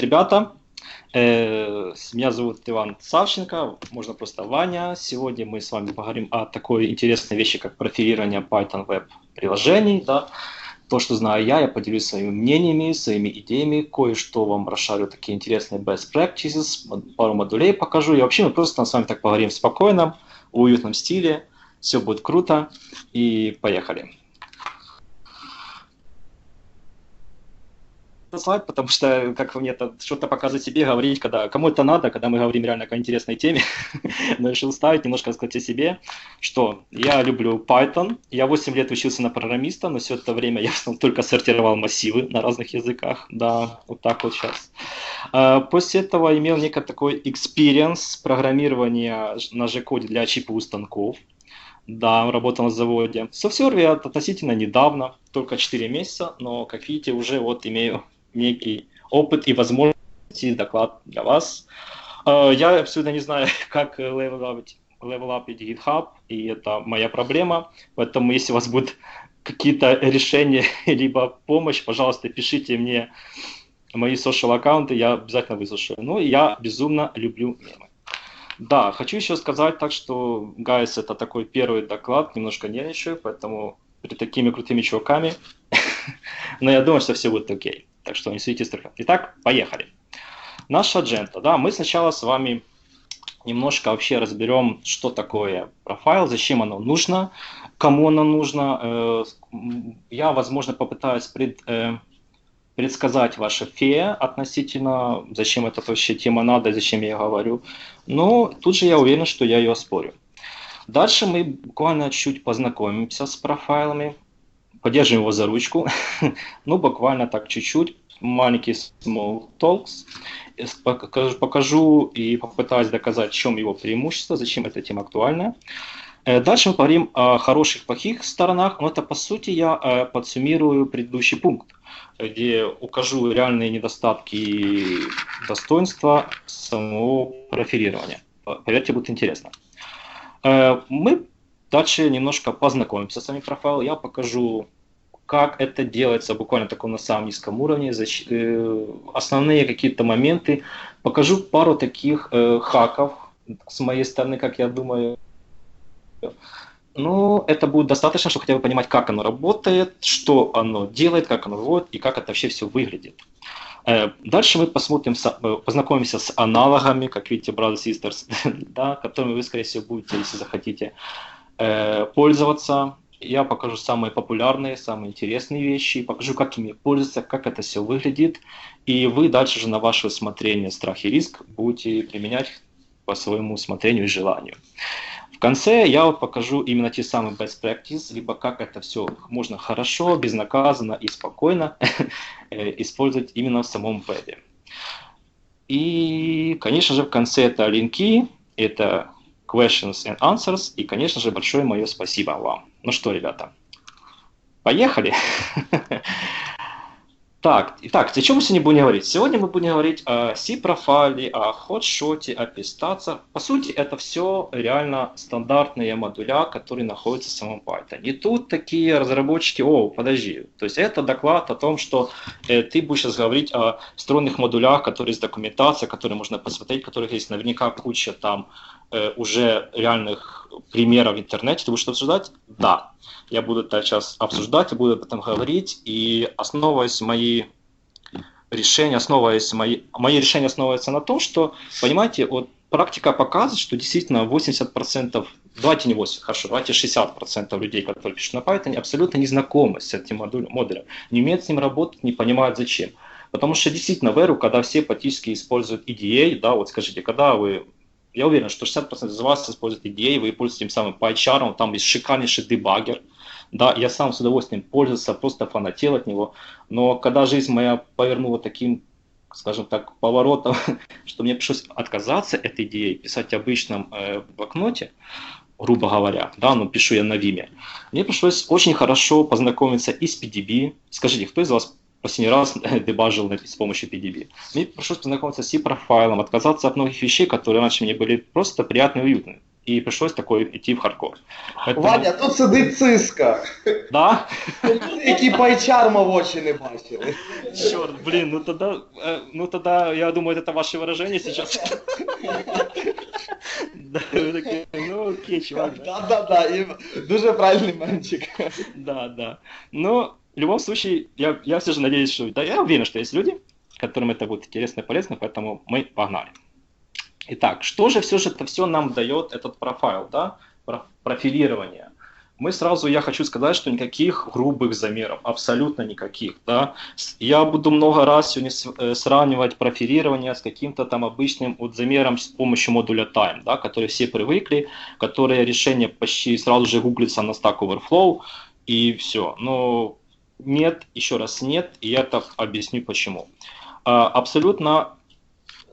ребята. Э, меня зовут Иван Савченко, можно просто Ваня. Сегодня мы с вами поговорим о такой интересной вещи, как профилирование Python Web приложений. Да. То, что знаю я, я поделюсь своими мнениями, своими идеями, кое-что вам расшарю такие интересные best practices, пару модулей покажу. И вообще мы просто с вами так поговорим в спокойном, уютном стиле. Все будет круто. И поехали. Слайд, потому что как мне это что-то показывать себе, говорить, когда кому это надо, когда мы говорим реально о интересной теме, но решил ставить, немножко сказать о себе, что я люблю Python, я 8 лет учился на программиста, но все это время я только сортировал массивы на разных языках, да, вот так вот сейчас. А, после этого имел некий такой experience программирования на G-коде для ЧПУ станков, да, работал на заводе. Софтсерв я относительно недавно, только 4 месяца, но, как видите, уже вот имею некий опыт и возможности доклад для вас. Э, я абсолютно не знаю, как левелапить левелапить GitHub, и это моя проблема. Поэтому, если у вас будут какие-то решения, либо помощь, пожалуйста, пишите мне мои social аккаунты, я обязательно выслушаю. Ну, я безумно люблю мемы. Да, хочу еще сказать так, что, guys, это такой первый доклад, немножко нервничаю, поэтому перед такими крутыми чуваками, но я думаю, что все будет окей. Так что не судите строго. Итак, поехали. Наша аджента. Да, мы сначала с вами немножко вообще разберем, что такое профайл, зачем оно нужно, кому оно нужно. Э, я, возможно, попытаюсь пред, э, предсказать ваше фея относительно, зачем эта вообще тема надо, зачем я говорю. Но тут же я уверен, что я ее оспорю. Дальше мы буквально чуть познакомимся с профайлами, поддержим его за ручку, ну, буквально так чуть-чуть, маленький small talks, покажу и попытаюсь доказать, в чем его преимущество, зачем эта тема актуальна. Э, дальше мы поговорим о хороших, плохих сторонах, но это, по сути, я э, подсуммирую предыдущий пункт, где укажу реальные недостатки и достоинства самого профилирования. Поверьте, будет интересно. Э, мы Дальше немножко познакомимся с вами профайлом. Я покажу, как это делается буквально таком на самом низком уровне, э, основные какие-то моменты. Покажу пару таких э, хаков с моей стороны, как я думаю. Ну, это будет достаточно, чтобы хотя бы понимать, как оно работает, что оно делает, как оно выводит и как это вообще все выглядит. Э, дальше мы посмотрим, э, познакомимся с аналогами, как видите, Brothers Sisters, да, которыми вы, скорее всего, будете, если захотите. Э, пользоваться. Я покажу самые популярные, самые интересные вещи, покажу, как ими пользоваться, как это все выглядит. И вы дальше же на ваше усмотрение страх и риск будете применять по своему усмотрению и желанию. В конце я вот покажу именно те самые best practice, либо как это все можно хорошо, безнаказанно и спокойно э, использовать именно в самом вебе. И, конечно же, в конце это линки, это questions and answers. И, конечно же, большое мое спасибо вам. Ну что, ребята, поехали. Так, итак, о чем мы сегодня будем говорить? Сегодня мы будем говорить о C-профайле, о ходшоте, о пистаце. По сути, это все реально стандартные модуля, которые находятся в самом Python. И тут такие разработчики, о, подожди, то есть это доклад о том, что э, ты будешь сейчас говорить о встроенных модулях, которые есть документация, которые можно посмотреть, которых есть наверняка куча там э, уже реальных примеров в интернете. Ты будешь обсуждать? Да я буду это сейчас обсуждать, буду об этом говорить, и основываясь мои решения, основываясь мои, мои решения основываются на том, что, понимаете, вот практика показывает, что действительно 80%, давайте не 80, хорошо, давайте 60% людей, которые пишут на Python, абсолютно не знакомы с этим модулем, не умеют с ним работать, не понимают зачем. Потому что действительно в эру, когда все практически используют EDA, да, вот скажите, когда вы я уверен, что 60% из вас используют EDA, вы пользуетесь тем самым PyCharm, там есть шикарнейший дебаггер, да, я сам с удовольствием пользовался, просто фанател от него. Но когда жизнь моя повернула таким, скажем так, поворотом, что мне пришлось отказаться от идеи, писать в обычном э, блокноте, грубо говоря, да, но пишу я на Виме, мне пришлось очень хорошо познакомиться и с PDB. Скажите, кто из вас последний раз дебажил с помощью PDB? Мне пришлось познакомиться с C-профайлом, отказаться от многих вещей, которые раньше мне были просто приятны и уютны. и пришлось такой идти в хардкор. Поэтому... Ваня, тут сидить циска. Да? Які пайчарма в очі не бачили. Черт, блин, ну тогда, ну тогда, я думаю, это ваше выражение сейчас. Да, ну окей, чувак. Да, да, да, дуже правильный мальчик. Да, да. Но в любом случае, я, я все же надеюсь, что... Да, я уверен, что есть люди, которым это будет интересно и полезно, поэтому мы погнали. Итак, что же все же это все нам дает этот профайл, да, профилирование? Мы сразу, я хочу сказать, что никаких грубых замеров, абсолютно никаких, да. Я буду много раз сегодня э, сравнивать профилирование с каким-то там обычным вот замером с помощью модуля time, да, который все привыкли, которые решение почти сразу же гуглится на Stack Overflow и все. Но нет, еще раз нет, и я так объясню почему. А, абсолютно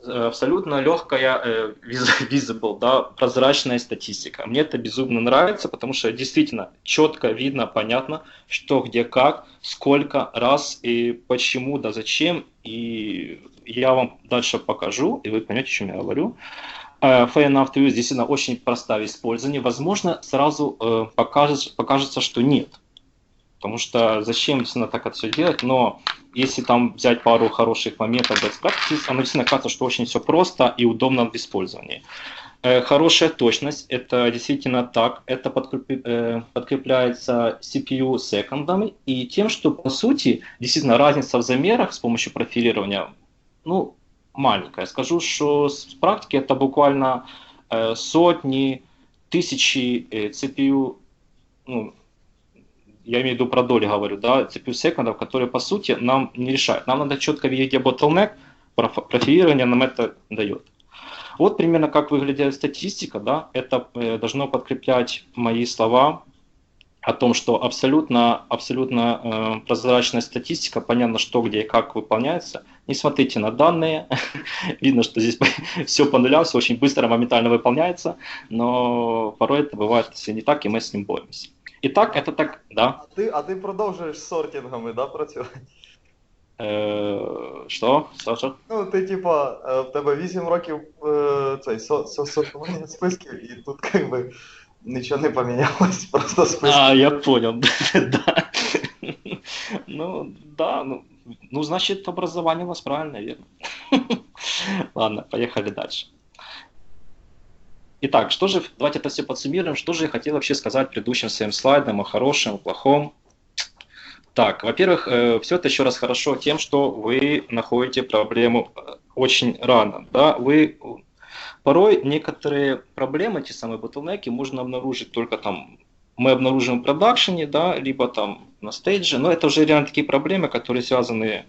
абсолютно легкая э, visible, да, прозрачная статистика. Мне это безумно нравится, потому что действительно четко видно, понятно, что, где, как, сколько раз и почему, да зачем. И я вам дальше покажу, и вы поймете, о чем я говорю. Fair enough to use действительно очень проста в использовании. Возможно, сразу э, покажется, покажется, что нет. Потому что зачем действительно так это все делать, но если там взять пару хороших моментов best practices, оно действительно кажется, что очень все просто и удобно в использовании. Э, хорошая точность, это действительно так, это э, подкрепляется CPU секундами и тем, что по сути действительно разница в замерах с помощью профилирования, ну, маленькая. Скажу, что с практики это буквально э, сотни, тысячи CPU, ну, я имею в виду про доли говорю, да, CPU секундов, которые по сути нам не решают. Нам надо четко видеть, где bottleneck, профилирование нам это дает. Вот примерно как выглядит статистика, да, это э, должно подкреплять мои слова о том, что абсолютно, абсолютно э, прозрачная статистика, понятно, что где и как выполняется. Не смотрите на данные, видно, что здесь все по нулям, все очень быстро, моментально выполняется, но порой это бывает все не так, и мы с ним боремся. І так, це так, да. А ти, а ти продовжуєш сортингами, да, працювати? Е, що? Що, що? Ну, ти, типа, е, в тебе 8 років е, цей, со, со, сортування списків, і тут, как би, нічого не помінялось, просто списки. А, я понял, да. Ну, да, ну, ну, значит, образование у вас правильное, верно. Ладно, поехали дальше. Итак, что же, давайте это все подсуммируем, что же я хотел вообще сказать предыдущим своим слайдам о хорошем, о плохом. Так, во-первых, э, все это еще раз хорошо тем, что вы находите проблему э, очень рано. Да? Вы порой некоторые проблемы, те самые ботлнеки, можно обнаружить только там, мы обнаружим в продакшене, да, либо там на стейдже, но это уже реально такие проблемы, которые связаны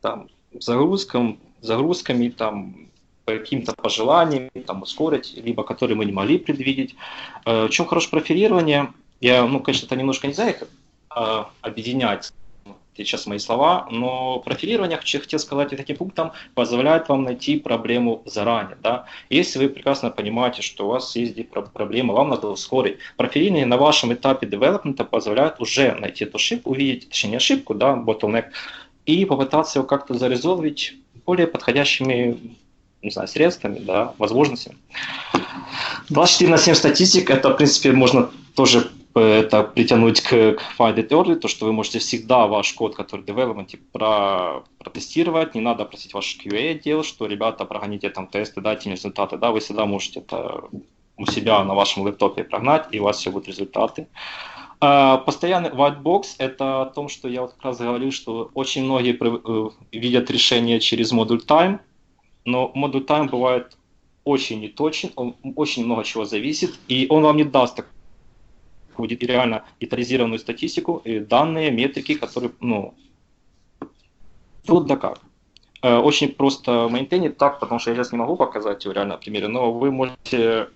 там, с загрузком, загрузками, там, каким-то пожеланиям, там, ускорить, либо которые мы не могли предвидеть. Э, в чем хорошее профилирование? Я, ну, конечно, это немножко нельзя их э, объединять, сейчас мои слова, но профилирование, хотел сказать, и таким пунктом позволяет вам найти проблему заранее. Да? Если вы прекрасно понимаете, что у вас есть проблема, вам надо ускорить. Профилирование на вашем этапе девелопмента позволяет уже найти эту ошибку, увидеть, точнее, не ошибку, да, bottleneck, и попытаться его как-то зарезолвить более подходящими не знаю, средствами, да, возможностями. 24 на 7 статистик, это, в принципе, можно тоже э, это притянуть к, к It Early, то, что вы можете всегда ваш код, который development, про, протестировать, не надо просить ваш QA отдел, что, ребята, прогоните там тесты, дайте мне результаты, да, вы всегда можете это у себя на вашем лэптопе прогнать, и у вас все будут результаты. Uh, постоянный white это о том, что я вот как раз говорил, что очень многие э, видят решение через модуль time, но модуль time бывает очень неточен, он очень много чего зависит, и он вам не даст так будет реально детализированную статистику, и данные, метрики, которые, ну, да как. Э, очень просто мейнтейнить так, потому что я сейчас не могу показать его реально примере, но вы можете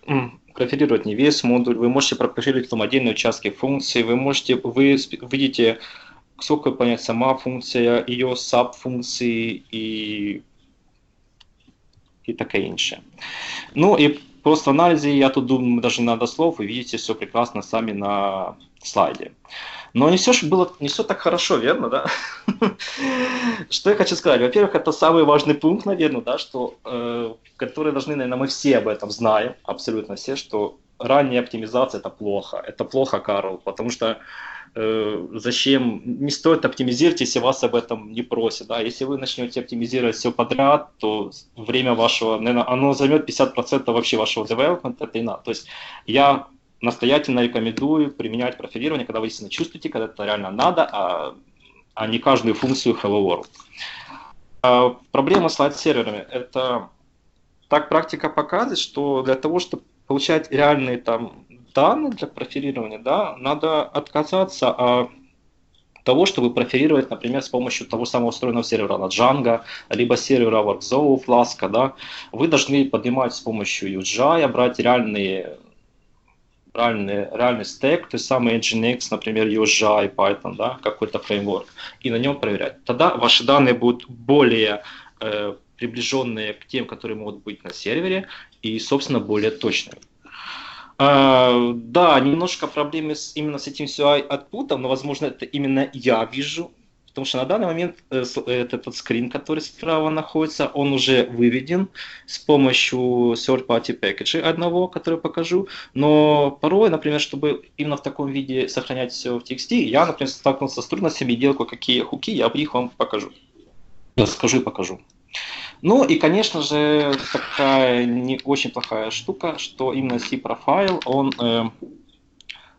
профилировать не весь модуль, вы можете профилировать там отдельные участки функции, вы можете, вы видите, сколько понять сама функция, ее саб-функции и і таке інше. Ну і просто в анализе я тут думаю даже не надо слов, вы видите все прекрасно сами на слайде. Но не все же было, не все так хорошо, верно, да? Что я хочу сказать? Во-первых, это самый важный пункт, наверное, да, что, э, который должны, наверное, мы все об этом знаем, абсолютно все, что ранняя оптимизация это плохо. Это плохо, Карл, потому что э, зачем, не стоит оптимизировать, если вас об этом не просят. Да? Если вы начнете оптимизировать все подряд, то время вашего, наверное, оно займет 50% вообще вашего development, это и надо. То есть я настоятельно рекомендую применять профилирование, когда вы действительно чувствуете, когда это реально надо, а, а не каждую функцию Hello World. А, проблема с лайт-серверами – это так практика показывает, что для того, чтобы получать реальные там данные для профилирования, да, надо отказаться от того, чтобы профилировать, например, с помощью того самого встроенного сервера на Django, либо сервера WorkZone, Flask, да, вы должны поднимать с помощью UGI, брать реальные реальный, реальный стек, то есть самый Nginx, например, UGI, Python, да, какой-то фреймворк, и на нем проверять. Тогда ваши данные будут более э, приближенные к тем, которые могут быть на сервере, и, собственно, более точными. Uh, да, немножко проблемы с, именно с этим CI output, но, возможно, это именно я вижу, потому что на данный момент э, этот скрин, который справа находится, он уже выведен с помощью third-party package одного, который покажу, но порой, например, чтобы именно в таком виде сохранять все в TXT, я, например, столкнулся с трудностями делаю какие хуки, я их вам покажу. Скажу и покажу. Ну и, конечно же, такая не очень плохая штука, что именно C-профайл, он, э,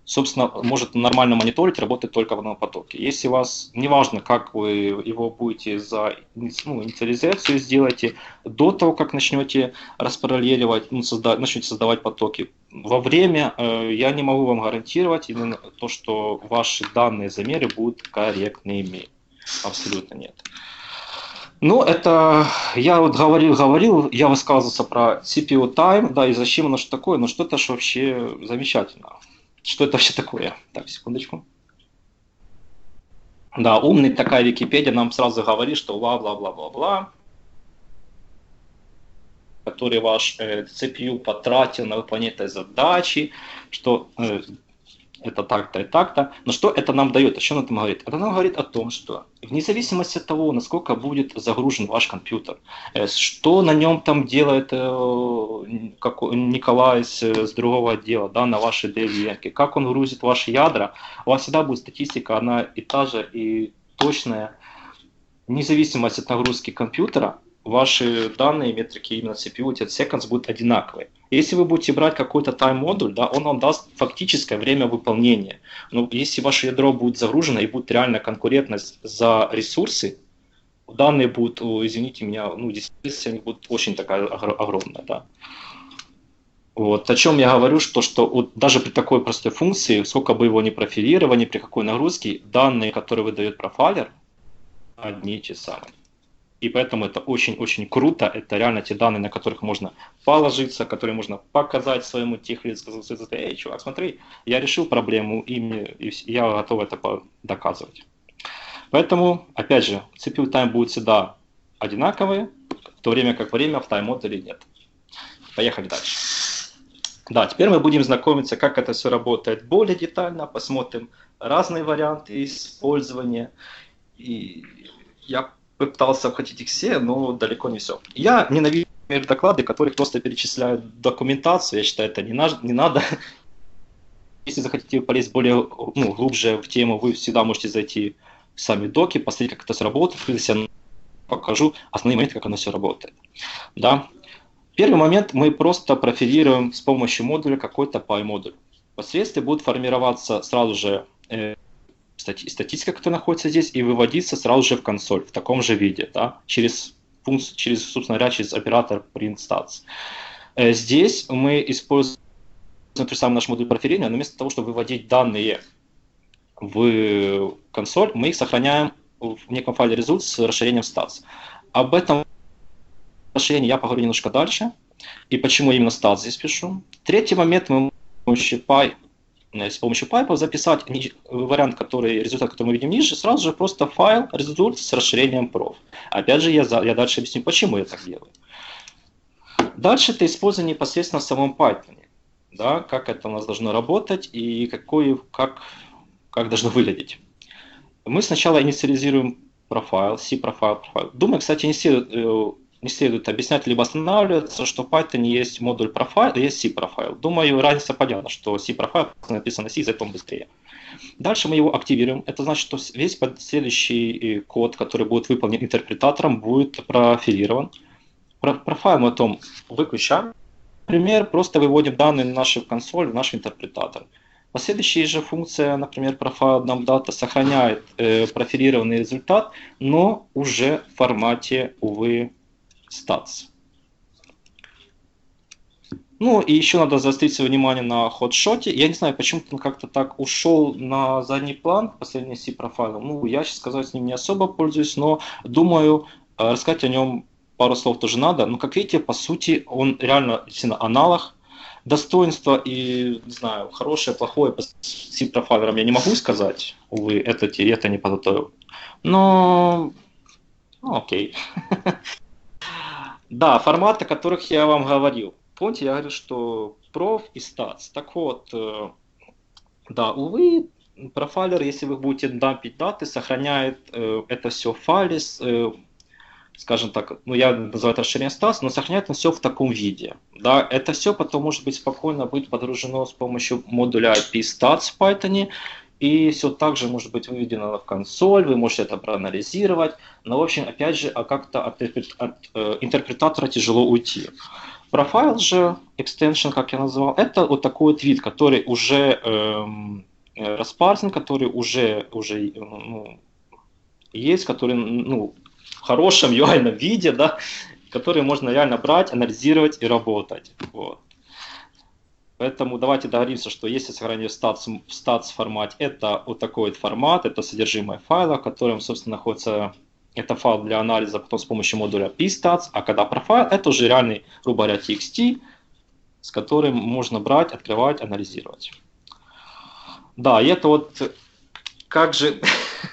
собственно, может нормально мониторить, работать только в одном потоке. Если у вас, неважно, как вы его будете за ну, инициализацию сделаете, до того, как начнете распараллеливать, ну, созда, начнете создавать потоки, во время э, я не могу вам гарантировать именно то, что ваши данные замеры будут корректными. Абсолютно нет. Ну, это я вот говорил, говорил, я высказывался про CPU time, да, и зачем оно что такое, но что-то же вообще замечательно. Что это вообще такое? Так, секундочку. Да, умный такая Википедия нам сразу говорит, что бла-бла-бла-бла-бла, который ваш э, CPU потратил на выполнение этой задачи, что э, это так-то и так-то. Но что это нам дает? О чем это говорит? Это нам говорит о том, что вне зависимости от того, насколько будет загружен ваш компьютер, э, что на нем там делает э, как Николай с, с другого отдела, да, на вашей девиенке, как он грузит ваши ядра, у вас всегда будет статистика, она и та же, и точная, вне зависимости от нагрузки компьютера, ваши данные, метрики именно CPU, эти seconds будут одинаковые. Если вы будете брать какой-то time-модуль, да, он вам даст фактическое время выполнения. Но если ваше ядро будет загружено и будет реальная конкурентность за ресурсы, данные будут, извините меня, ну, они будут очень такая огромная, да. Вот. О чем я говорю, что, что вот даже при такой простой функции, сколько бы его ни профилировали, при какой нагрузке, данные, которые выдает профайлер, одни и те самые. И поэтому это очень-очень круто. Это реально те данные, на которых можно положиться, которые можно показать своему техлиду, сказать, эй, чувак, смотри, я решил проблему, и, и я готов это доказывать. Поэтому, опять же, CPU time будет всегда одинаковые, в то время как время в тайм-модуле нет. Поехали дальше. Да, теперь мы будем знакомиться, как это все работает более детально, посмотрим разные варианты использования. И я пытался обходить их все, но далеко не все. Я ненавижу доклады, которых просто перечисляют документацию. Я считаю, это не, на, не надо. Если захотите полезть более ну, глубже в тему, вы всегда можете зайти в сами доки, посмотреть, как это все работает. Я покажу основные моменты, как оно все работает. Да. Первый момент мы просто профилируем с помощью модуля какой-то PI-модуль. Впоследствии будет формироваться сразу же э, стати статистика, которая находится здесь, и выводиться сразу же в консоль в таком же виде, да, через функцию, через, собственно говоря, через оператор print stats. Э, здесь мы используем тот же самый наш модуль профилирования, но вместо того, чтобы выводить данные в консоль, мы их сохраняем в неком файле result с расширением stats. Об этом расширении я поговорю немножко дальше. И почему именно stats здесь пишу. Третий момент мы помощью Py с помощью пайпов записать вариант, который, результат, который мы видим ниже, сразу же просто файл результат с расширением prof. Опять же, я, я дальше объясню, почему я так делаю. Дальше это использование непосредственно в самом Python. Да, как это у нас должно работать и какой, как, как должно выглядеть. Мы сначала инициализируем профайл, C-профайл, профайл. Думаю, кстати, все э, не следует объяснять либо останавливаться, что в Python есть модуль профайл, есть C-профайл. Думаю, разница понятна, что C-профайл написано C, зато он быстрее. Дальше мы его активируем. Это значит, что весь следующий э, код, который будет выполнен интерпретатором, будет профилирован. Профайл мы потом выключаем. Например, просто выводим данные на нашу консоль, в наш интерпретатор. Последующая же функция, например, profile data сохраняет э, профилированный результат, но уже в формате, увы, stats. Ну и еще надо заострить свое внимание на ходшоте. Я не знаю, почему он как-то так ушел на задний план по сравнению с C-профайлом. Ну, я, сейчас сказать, с ним не особо пользуюсь, но думаю, э, рассказать о нем пару слов тоже надо. Но, как видите, по сути, он реально действительно аналог. Достоинство и, не знаю, хорошее, плохое по C-профайлерам я не могу сказать. Увы, это, это не подготовил. Но, ну, окей. Да, форматы, о которых я вам говорил. Помните, я говорил, что проф и статс. Так вот, э, да, увы, профайлер, если вы будете дампить даты, сохраняет э, это все в файле, э, скажем так, ну я называю это расширение статс, но сохраняет все в таком виде. Да, это все потом может быть спокойно быть подгружено с помощью модуля IP stats в Python, и все также может быть выведено в консоль, вы можете это проанализировать, но в общем, опять же, а как-то от, от э, интерпретатора тяжело уйти. Профайл же, extension, как я назвал, это вот такой вот вид, который уже эм, э, распарсен, который уже, уже ну, есть, который ну, в хорошем UI виде, да, который можно реально брать, анализировать и работать. Вот. Поэтому давайте договоримся, что если сохранение статс в статс формате, это вот такой вот формат, это содержимое файла, в котором, собственно, находится это файл для анализа потом с помощью модуля pstats, а когда профайл, это уже реальный, грубо говоря, txt, с которым можно брать, открывать, анализировать. Да, и это вот как же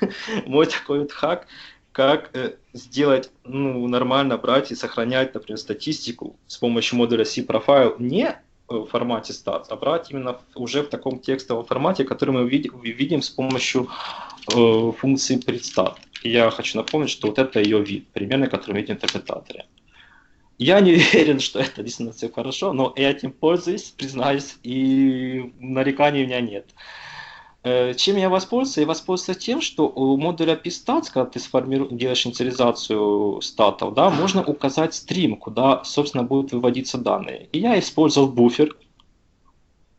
мой такой вот хак, как э, сделать ну, нормально брать и сохранять, например, статистику с помощью модуля C-Profile не в формате stats, а брать именно уже в таком текстовом формате, который мы видим, с помощью э, функции предстат. Я хочу напомнить, что вот это ее вид, примерно, который мы видим в интерпретаторе. Я не уверен, что это действительно все хорошо, но этим пользуюсь, признаюсь, и нареканий у меня нет. Э, чем я воспользовался? Я воспользовался тем, что у модуля PStats, когда ты сформиру... делаешь инициализацию статов, да, можно указать стрим, куда, собственно, будут выводиться данные. И я использовал буфер,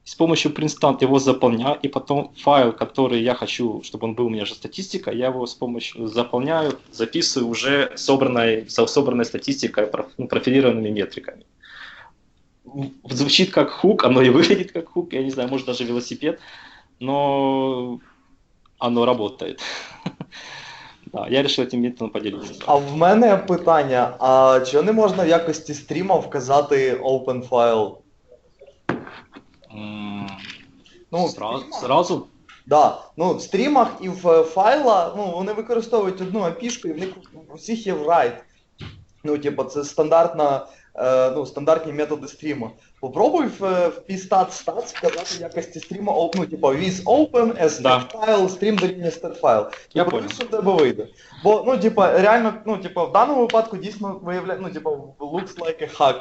с помощью printstat его заполняю, и потом файл, который я хочу, чтобы он был у меня же статистика, я его с помощью заполняю, записываю уже собранной, собранной статистикой, ну, профилированными метриками. Звучит как хук, оно и выглядит как хук, я не знаю, может даже велосипед, но оно работает. Да, я вирішив цим методом поділитися. А в мене питання: а чого не можна в якості стріма вказати open file? Mm, ну, сразу, сразу? Да. Ну, в стрімах і в файла, ну, вони використовують одну API, і в них у всіх є write. Ну, типу, це стандартна, е, ну, стандартні методи стріму. Попробуй в, в PStat stats вказати якості стріма, ну, типу, with open, as да. file, стрім дорівнює stat file. Я понял. що в тебе вийде. Бо, ну, типу, реально, ну, типу, в даному випадку дійсно виявляє, ну, типу, looks like a hack.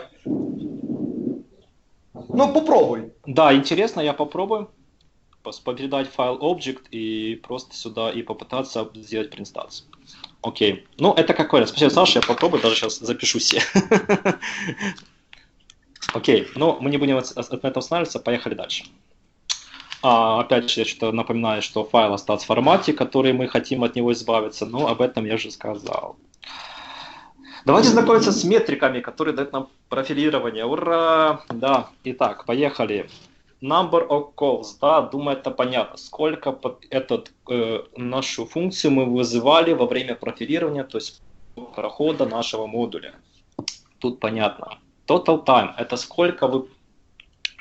Ну, попробуй. Да, интересно, я попробую передать файл object и просто сюда и попытаться сделать принстацию. Окей. Ну, это какой-то. Спасибо, Саша, я попробую, даже сейчас запишу все. Окей, ну, мы не будем от, от этого останавливаться, поехали дальше. А, опять же, я что-то напоминаю, что файл остался в формате, который мы хотим от него избавиться, но об этом я уже сказал. Давайте знакомиться с метриками, которые дают нам профилирование. Ура! Да, итак, поехали. Number of calls, да, думаю, это понятно. Сколько этот, э, нашу функцию мы вызывали во время профилирования, то есть прохода нашего модуля. Тут понятно. Total time – это сколько вы,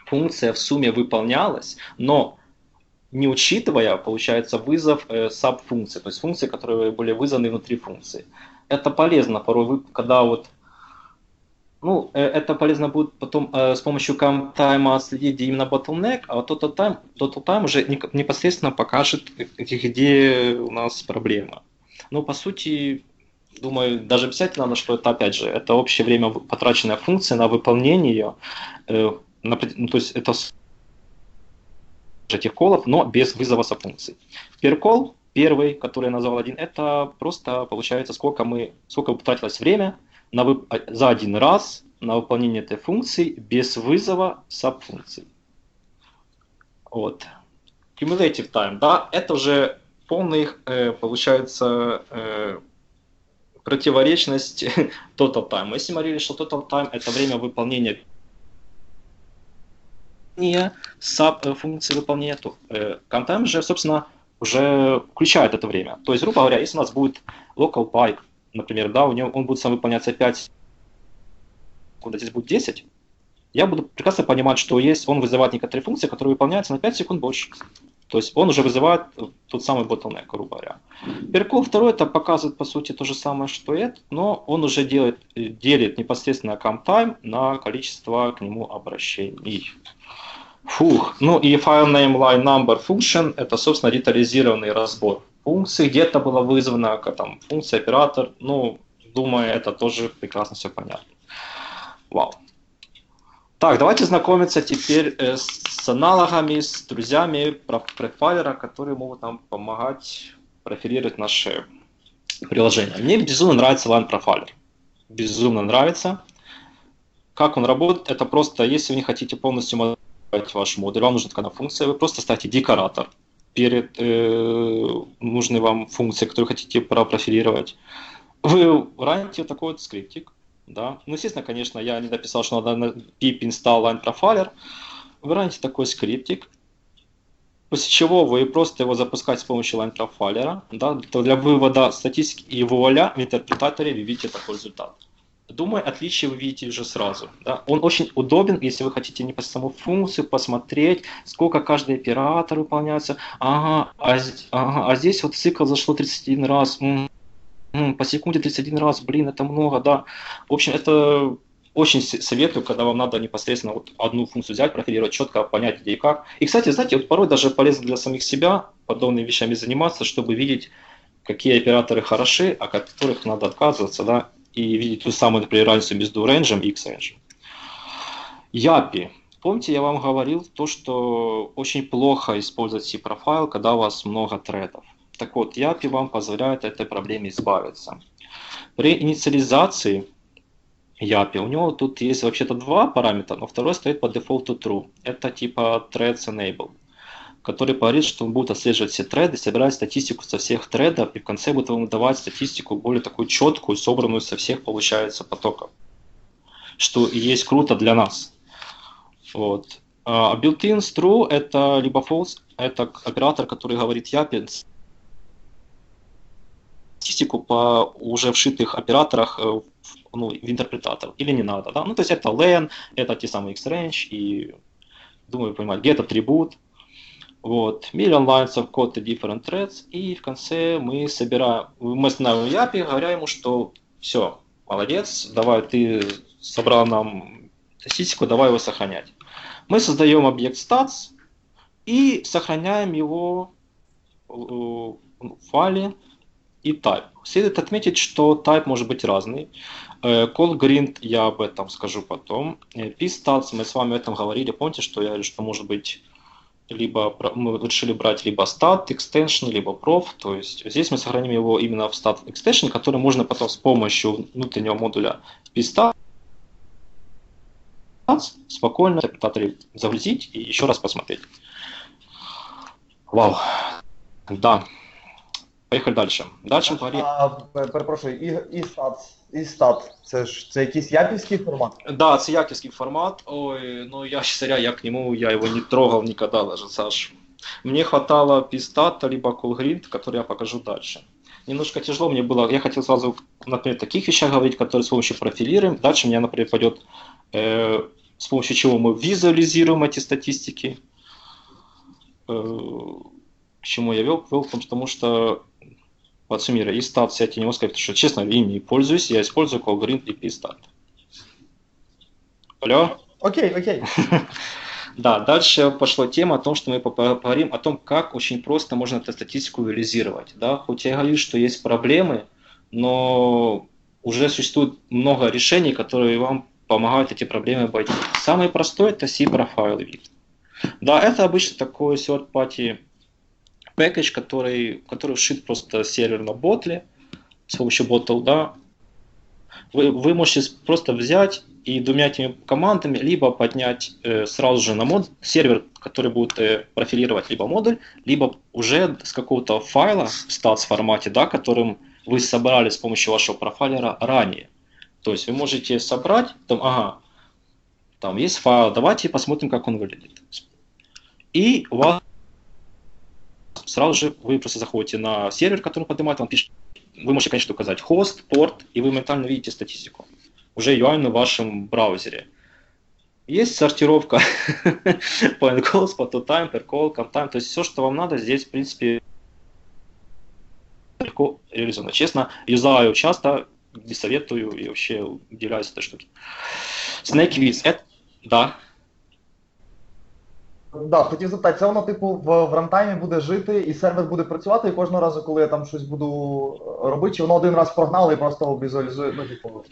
функция в сумме выполнялась, но не учитывая, получается, вызов э, саб-функции, то есть функции, которые были вызваны внутри функции это полезно порой, вы, когда вот ну, э, это полезно будет потом э, с помощью тайма следить именно bottleneck, а total time, total time уже непосредственно покажет, где у нас проблема. Но по сути, думаю, даже писать надо, что это, опять же, это общее время потраченная функция на выполнение ее, э, на, ну, то есть это этих колов, но без вызова сабфункций. Перкол, первый, который я назвал один, это просто получается, сколько мы, сколько потратилось время на, за один раз на выполнение этой функции без вызова сабфункций. Вот. Cumulative time, да, это уже полный, э, получается, э, противоречность total time. Если мы говорили, что total time это время выполнения саб э, функции выполнения, то э, counttime же, собственно, уже включает это время. То есть, грубо говоря, если у нас будет local pipe, например, да, у него он будет сам выполняться 5 секунд, а здесь будет 10, я буду прекрасно понимать, что есть, он вызывает некоторые функции, которые выполняются на 5 секунд больше. То есть он уже вызывает тот самый bottleneck, грубо говоря. Перкол второй это показывает по сути то же самое, что это, но он уже делает, делит непосредственно come time на количество к нему обращений. Фух. Ну и file name line number function это, собственно, детализированный разбор функций. Где-то было вызвано там, функция оператор. Ну, думаю, это тоже прекрасно все понятно. Вау. Так, давайте знакомиться теперь э, с аналогами, с друзьями профайлера, которые могут нам помогать профилировать наши приложения. Мне безумно нравится Line Profiler. Безумно нравится. Как он работает? Это просто, если вы не хотите полностью модифицировать ваш модуль, вам нужна такая функция, вы просто ставите декоратор перед э, нужной вам функцией, которую хотите профилировать. Вы раните такой вот скриптик, да. Ну, естественно, конечно, я не написал, что надо pip install line profiler. Вы раните такой скриптик, после чего вы просто его запускаете с помощью line profiler, да, то для вывода статистики и вуаля в интерпретаторе вы видите такой результат. Думаю, отличие вы видите уже сразу. Да? Он очень удобен, если вы хотите не по саму функцию посмотреть, сколько каждый оператор выполняется. Ага, а, ага, а здесь вот цикл зашло 31 раз. М по секунде 31 раз, блин, это много, да. В общем, это очень советую, когда вам надо непосредственно вот одну функцию взять, профилировать, четко понять, где и как. И, кстати, знаете, вот порой даже полезно для самих себя подобными вещами заниматься, чтобы видеть, какие операторы хороши, а от которых надо отказываться, да, и видеть ту самую, например, разницу между range и X-range. Япи. Помните, я вам говорил то, что очень плохо использовать C-профайл, когда у вас много тредов. Так вот, Япи вам позволяет этой проблеме избавиться. При инициализации Япи у него тут есть вообще-то два параметра, но второй стоит по дефолту true. Это типа threads enable который говорит, что он будет отслеживать все треды, собирать статистику со всех тредов и в конце будет вам давать статистику более такую четкую, собранную со всех, получается, потоков. Что и есть круто для нас. Вот. А built-in true это либо false, это оператор, который говорит я статистику по уже вшитых операторах э, ну, в интерпретатор. Или не надо. Да? Ну, то есть это len, это те самые xrange и думаю, понимать, get атрибут, вот, million lines of code to different threads, и в конце мы собираем, мы останавливаем API, говоря ему, что все, молодец, давай ты собрал нам статистику, давай его сохранять. Мы создаем объект stats и сохраняем его в файле и type. Следует отметить, что type может быть разный. Э, call grind я об этом скажу потом. Э, P-stats мы с вами об этом говорили. Помните, что я говорил, что может быть либо мы решили брать либо stat extension, либо prof, то есть здесь мы сохраним его именно в stat extension, который можно потом с помощью внутреннего модуля pstat спокойно интерпретаторе загрузить и еще раз посмотреть. Вау. Да. Поїхали далі. Далі говоримо. А, перепрошую, і, і стат, і стат. Це ж це якийсь яківський формат? Да, це яківський формат. Ой, ну я сыря, я к нему, я его не трогал никогда даже, Саш. Мне хватало пистата, либо coolgrid, который я покажу дальше. Немножко тяжело мне было, я хотел сразу, например, таких вещах говорить, которые с помощью профилируем. Дальше у меня, например, пойдет, э, с помощью чего мы визуализируем эти статистики. Э, к чему я вел? Вел потому что подсуммируя, и стат всякие не могу сказать, что честно, я не пользуюсь, я использую CallGreen и PStat. Алло? Окей, окей. Да, дальше пошла тема о том, что мы поговорим о том, как очень просто можно эту статистику реализировать. Да? Хоть я говорю, что есть проблемы, но уже существует много решений, которые вам помогают эти проблемы обойти. Самый простой это C-профайл вид. Да, это обычно такой third-party package, который, который вшит просто сервер на ботле с помощью ботл, да. Вы, вы можете просто взять и двумя этими командами либо поднять э, сразу же на мод сервер, который будет э, профилировать либо модуль, либо уже с какого-то файла в stats формате, да, которым вы собрали с помощью вашего профайлера ранее. То есть вы можете собрать, там, ага, там есть файл, давайте посмотрим, как он выглядит. И у вас сразу же вы просто заходите на сервер, который поднимает, вам пишет, вы можете, конечно, указать хост, порт, и вы моментально видите статистику. Уже UI в вашем браузере. Есть сортировка по encalls, по to-time, per call, time, то есть все, что вам надо, здесь, в принципе, легко реализовано. Честно, юзаю часто, не советую и вообще уделяюсь этой штуке. Snake Viz, это, да, Да, хотів запитати, це воно, типу, в, в рантаймі буде жити, і сервер буде працювати, і кожного разу, коли я там щось буду робити, чи воно один раз прогнало і просто візуалізує, ну, типу.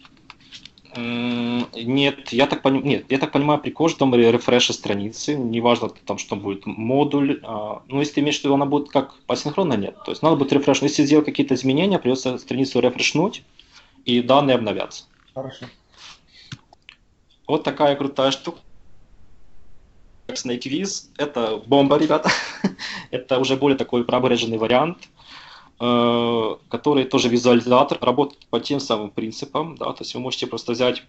Нет, я так понимаю, нет, я так понимаю, при каждом рефреше страницы, неважно там, что будет модуль, а, ну, если ты имеешь в виду, она будет как асинхронно, нет. То есть надо будет рефреш, если сделать какие-то изменения, придется страницу рефрешнуть, и данные обновятся. Хорошо. Вот такая крутая штука. Snake Viz, это бомба, ребята. это уже более такой пробреженный вариант, э, который тоже визуализатор, работает по тем самым принципам, да, то есть вы можете просто взять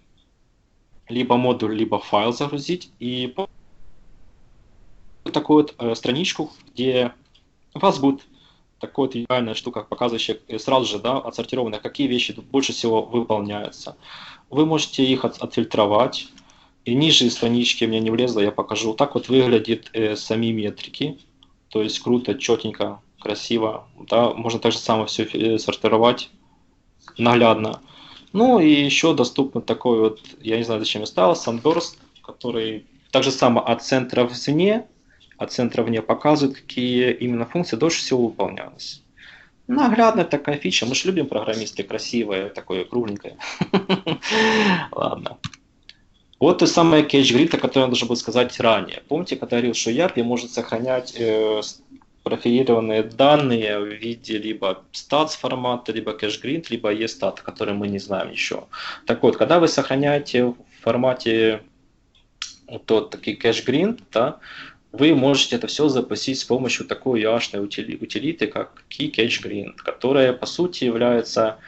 либо модуль, либо файл загрузить и такую вот э, страничку, где у вас будет такой вот идеальная штука, показывающая э, сразу же, да, отсортированная, какие вещи больше всего выполняются. Вы можете их от, отфильтровать, и ниже странички мне не влезло, я покажу. Вот так вот выглядит э, сами метрики. То есть круто, четенько, красиво. Да, можно также само все э, сортировать наглядно. Ну и еще доступен такой вот, я не знаю зачем я ставил, Sunburst, который также само от центра вне, от центра вне показывает, какие именно функции дольше всего выполнялись. Наглядная такая фича. Мы же любим программисты красивые, такое кругленькое. Ладно. Вот то самое cache grid, о котором я должен был сказать ранее. Помните, когда я говорил, что YAPI может сохранять э, профилированные данные в виде либо stats формата, либо grid, либо estat, который мы не знаем еще. Так вот, когда вы сохраняете в формате вот тот cache grid, да, вы можете это все запустить с помощью такой яшной утилиты, как key cache grid, которая по сути является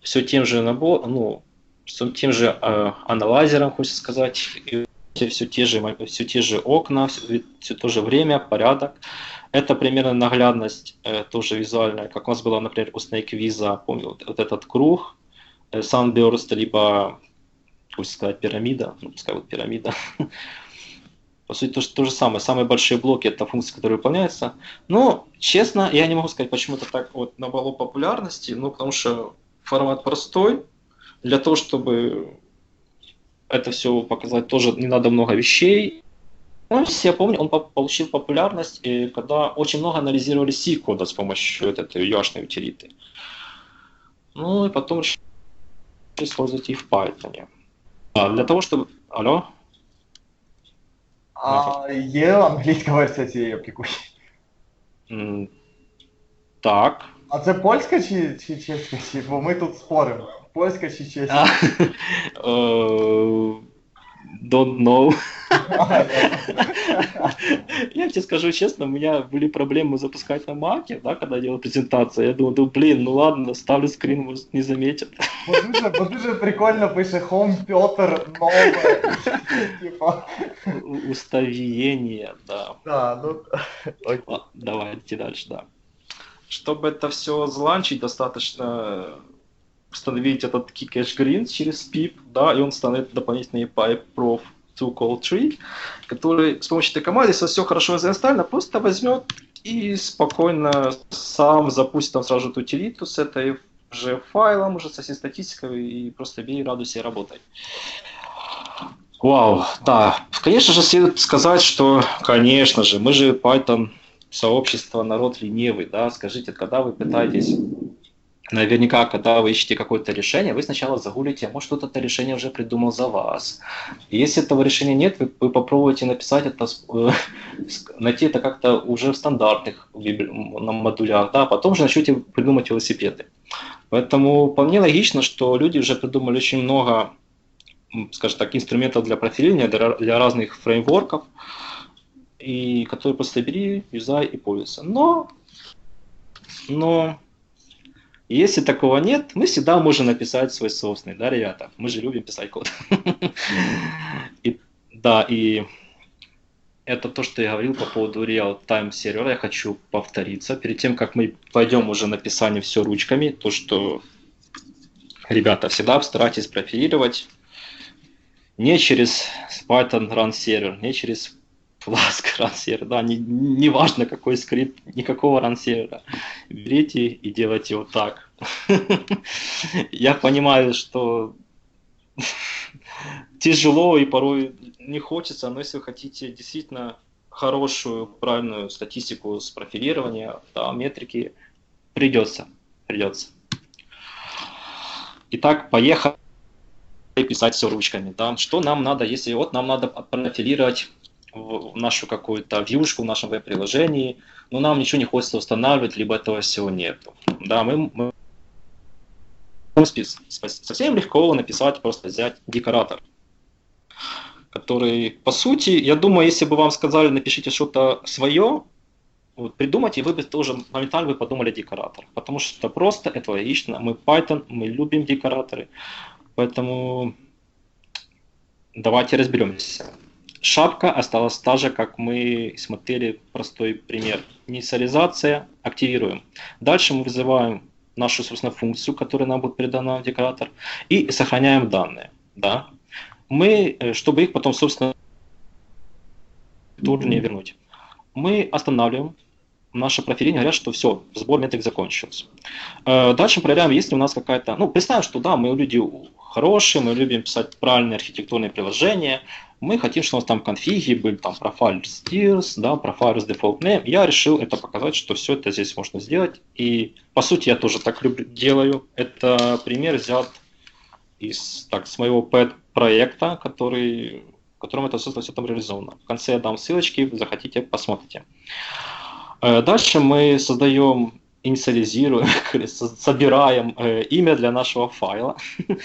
все тем же набором, ну, тем же э, аналайзером, хочется сказать, и все те же, все те же окна, все, все то же время, порядок. Это примерно наглядность, э, тоже визуальная, как у нас было, например, у Snake Visa, помню, вот, вот этот круг, э, Sunburst, либо, хочется сказать, пирамида, ну, пускай вот пирамида. По сути, то, то же самое. Самые большие блоки – это функции, которые выполняются. Но, честно, я не могу сказать, почему это так вот набрало популярности, ну, потому что формат простой, для того, чтобы это все показать, тоже не надо много вещей. Ну, все помню, он получил популярность, и когда очень много анализировали C-кода с помощью этой яшной утилиты. Ну и потом решили использовать и в Python. А для того, чтобы... Алло? А є англійська версія цієї аплікації? Так. А це польська чи, чи чеська? Чи? Бо ми тут споримо. Польська чи чеська? Don't know. Я тебе скажу честно, у меня были проблемы запускать на маке, да, когда делал презентацию. Я думал, да, блин, ну ладно, ставлю скрин, может, не заметят. Бо дуже прикольно пише Home Петр нове. Типа. Уставление, да. Да, ну. Окей. Давайте дальше, да. Чтобы это все заланчить, достаточно установить этот keycache green через pip, да, и он станет дополнительный pipe prof to call tree, который с помощью этой команды, если все хорошо заинсталлено, просто возьмет и спокойно сам запустит там сразу эту утилиту с этой же файлом, уже со всей статистикой, и просто бей, радуйся и работай. Вау, да. Конечно же, следует сказать, что, конечно же, мы же Python сообщество, народ ленивый, да, скажите, когда вы пытаетесь наверняка, когда вы ищете какое-то решение, вы сначала загуглите, может кто-то это решение уже придумал за вас. И если этого решения нет, вы, вы попробуйте написать это, э, найти это как-то уже в стандартных на модулях, да, а потом уже начнете придумать велосипеды. Поэтому вполне логично, что люди уже придумали очень много, скажем так, инструментов для профилирования, для, для разных фреймворков, и которые просто бери, юзай и пользуйся. Но, но если такого нет, мы всегда можем написать свой собственный, да, ребята? Мы же любим писать код. И, да, и это то, что я говорил по поводу real-time сервера. Я хочу повториться. Перед тем, как мы пойдем уже на писание все ручками, то, что, ребята, всегда старайтесь профилировать не через Python run сервер, не через Flask сервер, да, не, не важно какой скрипт, никакого сервера. Берите и делайте вот так. Я понимаю, что тяжело и порой не хочется, но если вы хотите действительно хорошую, правильную статистику с профилирования, да, метрики, придется, придется. Итак, поехали писать все ручками. Да. Что нам надо, если вот нам надо профилировать в нашу какую-то вьюшку в нашем веб-приложении, но нам ничего не хочется устанавливать, либо этого всего нет. Да, мы, мы совсем легко написать, просто взять декоратор, который, по сути, я думаю, если бы вам сказали, напишите что-то свое, вот, придумайте, вы бы тоже моментально бы подумали декоратор, потому что просто, это логично, мы Python, мы любим декораторы, поэтому давайте разберемся. Шапка осталась та же, как мы смотрели простой пример. Инициализация, активируем. Дальше мы вызываем нашу, собственно, функцию, которая нам будет передана в декоратор, и сохраняем данные. Да? Мы, э, чтобы их потом, собственно, не вернуть, мы останавливаем наше профилирование, говорят, что все, сбор метрик закончился. Э, дальше проверяем, есть ли у нас какая-то... Ну, представим, что да, мы люди хорошие, мы любим писать правильные архитектурные приложения, мы хотим, чтобы у нас там конфиги были, там профайль steers, да, профайль с default name. Я решил это показать, что все это здесь можно сделать. И по сути я тоже так люблю, делаю. Это пример взят из так, с моего pet проекта, который, в котором это все там реализовано. В конце я дам ссылочки, захотите, посмотрите. Э, дальше мы создаем инициализируем, собираем э, имя для нашего файла.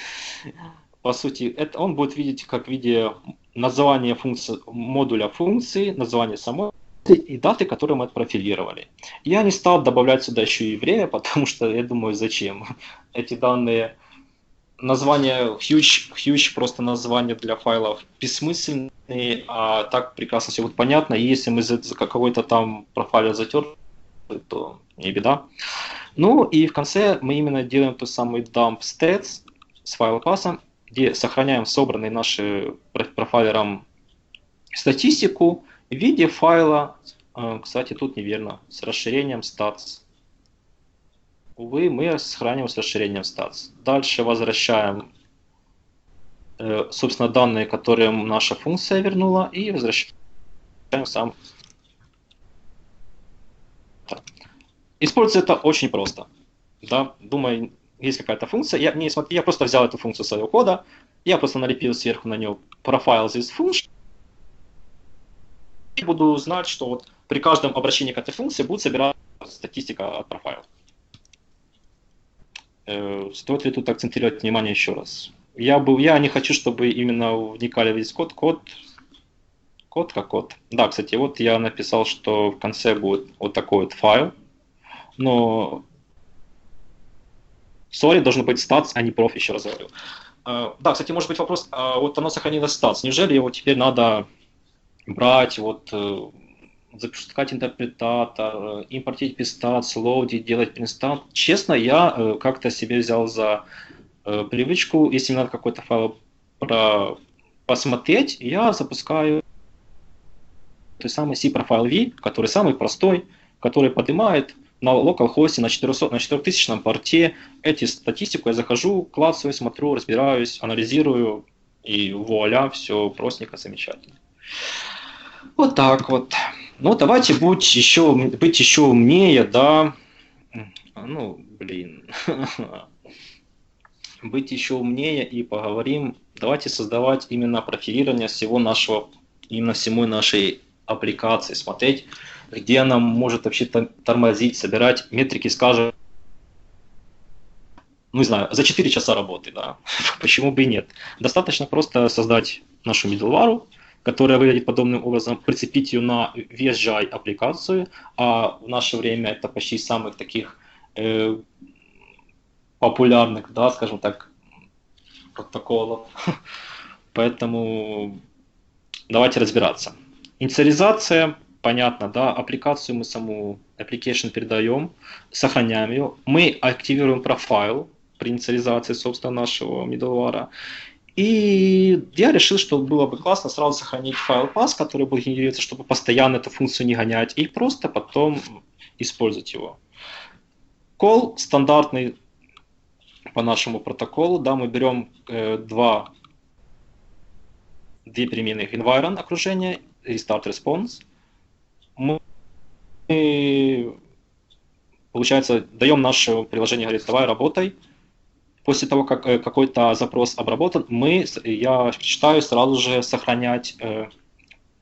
По сути, это он будет видеть как в виде названия функции, модуля функции, название самой и даты, которые мы отпрофилировали. Я не стал добавлять сюда еще и время, потому что я думаю, зачем. Эти данные, название huge, huge просто название для файлов бессмысленные, а так прекрасно все будет понятно. И если мы за, какой-то там профайл затер, то не беда. Ну и в конце мы именно делаем тот самый dump stats с файл классом где сохраняем собранный нашим профайлером статистику в виде файла, э, кстати, тут неверно, с расширением stats. Увы, мы сохраняем с расширением stats. Дальше возвращаем, э, собственно, данные, которые наша функция вернула, и возвращаем сам. Использовать это очень просто. Да, думаю, есть какая-то функция, я, не, смотри, я просто взял эту функцию своего кода, я просто налепил сверху на нее profile this function, и буду знать, что вот при каждом обращении к этой функции будет собираться статистика от профайла. Э, стоит ли тут акцентировать внимание еще раз? Я, бы, я не хочу, чтобы именно вникали в весь код. Код, код как код. Да, кстати, вот я написал, что в конце будет вот такой вот файл, но Sorry, должен быть статс, а не проф, еще раз говорю. Uh, да, кстати, может быть вопрос, uh, вот оно сохранилось статс, неужели его теперь надо брать, вот, uh, запускать интерпретатор, э, импортить пистац, лоудить, делать принстант? Честно, я э, как-то себе взял за привычку, если мне надо какой-то файл посмотреть, я запускаю той самый C-профайл V, который самый простой, который поднимает на локалхосте на 400, на 4000 порте эти статистику я захожу, классую, смотрю, разбираюсь, анализирую, и вуаля, все простенько, замечательно. Вот так вот. Ну, давайте будь еще, быть еще умнее, да. ну, блин, быть еще умнее и поговорим. Давайте создавать именно профилирование всего нашего, именно всему нашей аппликации, смотреть, где она может вообще тормозить, собирать метрики, скажем, ну не знаю, за 4 часа работы, да, почему бы и нет. Достаточно просто создать нашу middleware, которая выглядит подобным образом, прицепить ее на VSGI аппликацию, а в наше время это почти самых таких э, популярных, да, скажем так, протоколов. Поэтому давайте разбираться. Инициализация, понятно, да, аппликацию мы саму, application передаем, сохраняем ее, мы активируем профайл при инициализации, собственно, нашего middleware, и я решил, что было бы классно сразу сохранить файл pass, который будет генерироваться, чтобы постоянно эту функцию не гонять, и просто потом использовать его. Call стандартный по нашему протоколу, да, мы берем э, два, две переменных environ окружения, restart response. Мы, получается, даем наше приложение, говорит, давай работай. После того, как э, какой-то запрос обработан, мы, я считаю, сразу же сохранять э,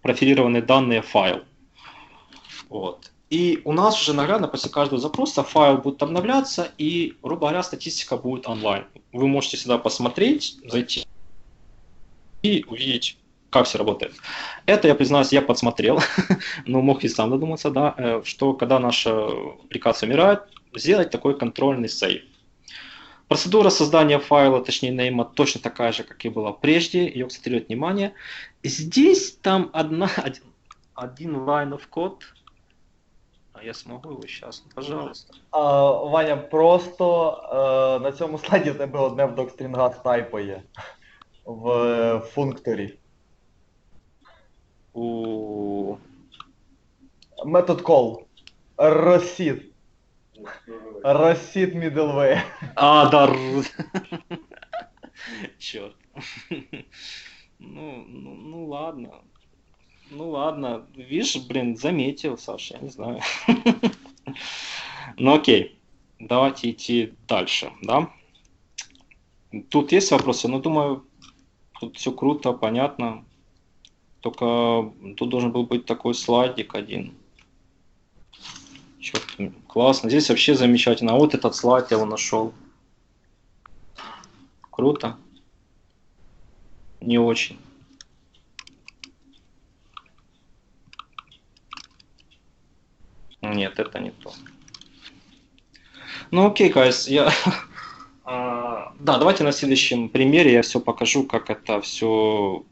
профилированные данные файл. Вот. И у нас уже наглядно после каждого запроса файл будет обновляться, и, грубо говоря, статистика будет онлайн. Вы можете сюда посмотреть, зайти и увидеть, как все работает. Это, я признаюсь, я подсмотрел, но мог и сам додуматься, да, э, что когда наша аппликация умирает, сделать такой контрольный сейв. Процедура создания файла, точнее нейма, точно такая же, как и была прежде. Ее, кстати, внимание. Здесь там одна, один, один line of code, а я смогу его сейчас, пожалуйста. А, Ваня, просто е, на цьому слайді в тебе одне в докстрінгах тайпає в е, функторі. У... Метод call. Розсід. Розсід middleware. А, да. Черт. Ну, ну, ну ладно. Ну ладно, видишь, блин, заметил, Саша, я не знаю. Ну окей, давайте идти дальше, да? Тут есть вопросы, но думаю, тут все круто, понятно. Только тут должен был быть такой слайдик один. Черт, классно. Здесь вообще замечательно. А вот этот слайд я его нашел. Круто. Не очень. Нет, это не то. Ну окей, guys, я... А, да, давайте на следующем примере я все покажу, как это все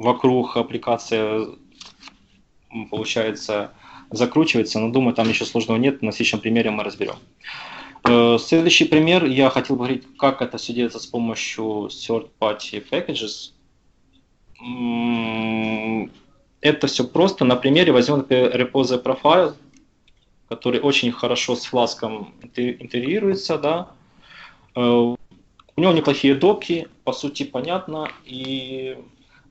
вокруг аппликации получается закручивается, но думаю, там ничего сложного нет, на следующем примере мы разберем. Э, следующий пример, я хотел говорить, как это все делается с помощью third-party packages. Это все просто. На примере возьмем, например, repository profile, который очень хорошо с фласком интегрируется, да. Э, у него неплохие доки, по сути понятно, и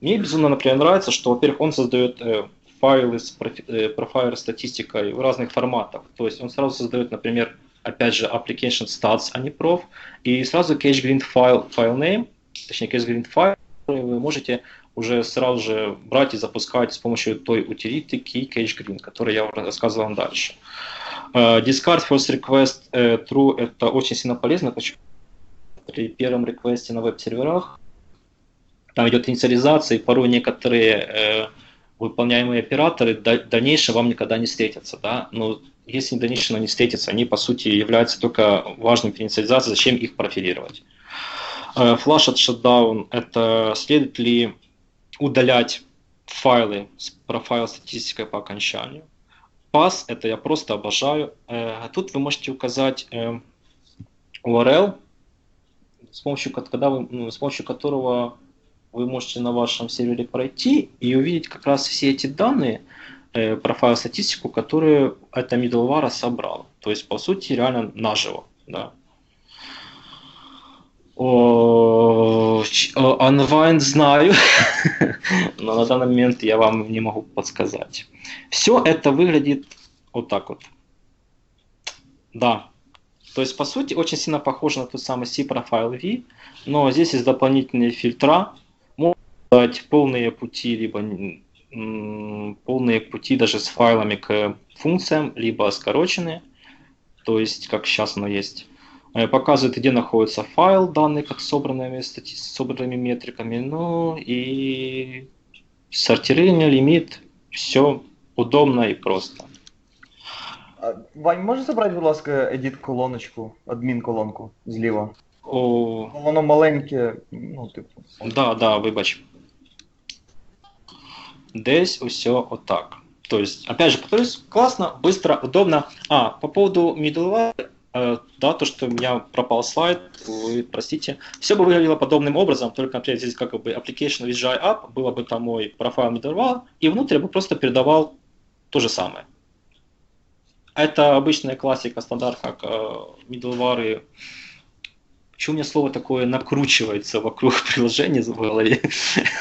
мне безумно, например, нравится, что, во-первых, он создает э, файлы с э, профайлер статистикой в разных форматах. То есть он сразу создает, например, опять же, application stats, а не prof, и сразу cache green file, file name, точнее cache green file, вы можете уже сразу же брать и запускать с помощью той утилиты key cache green, которую я рассказывал вам дальше. Uh, discard first request true это очень сильно полезно, при первом реквесте на веб-серверах там идет инициализация, и порой некоторые uh, выполняемые операторы в дальнейшем вам никогда не встретятся. Да? Но если в дальнейшем они встретятся, они по сути являются только важным при инициализации, зачем их профилировать. Flash от shutdown – это следует ли удалять файлы с профайл статистикой по окончанию. Pass – это я просто обожаю. Э, тут вы можете указать э, URL, с помощью, когда вы, с помощью которого вы можете на вашем сервере пройти и увидеть как раз все эти данные, э, профайл статистику, которые эта middleware собрала. То есть, по сути, реально наживо. Да. Unwind знаю, но на данный момент я вам не могу подсказать. Все это выглядит вот так вот. Да, То есть, по сути, очень сильно похоже на тот самый C-Profile V, но здесь есть дополнительные фильтра, дать полные пути, либо полные пути даже с файлами к функциям, либо скороченные, то есть, как сейчас оно есть. Э, показывает, где находится файл, данные как собранными, стати... собранными метриками, ну и сортирование, лимит, все удобно и просто. Вань, можеш забрати, будь ласка, едіт колоночку, адмін колонку зліва? О... Воно маленьке, ну, типу. Да, да, вибач. Десь все отак. То есть, опять же, повторюсь, классно, быстро, удобно. А, по поводу middleware, да, то, что у меня пропал слайд, вы простите. Все бы выглядело подобным образом, только, например, здесь как бы application with app, было бы там мой профайл middleware, и внутрь я бы просто передавал то же самое. Это обычная классика, стандарт, как э, middleware. Почему у меня слово такое накручивается вокруг приложения в голове?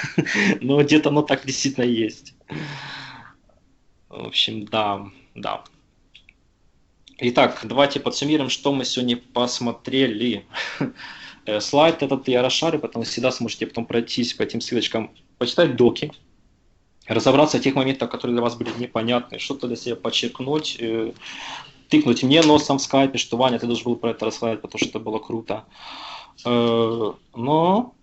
Но где-то оно так действительно есть. В общем, да, да. Итак, давайте подсуммируем, что мы сегодня посмотрели. Э, слайд этот я расшарю, потому что всегда сможете потом пройтись по этим ссылочкам, почитать доки, разобраться в тех моментах, которые для вас были непонятны, что-то для себя подчеркнуть, э, тыкнуть мне носом в скайпе, что Ваня, ты должен был про это рассказать, потому что это было круто. Э, но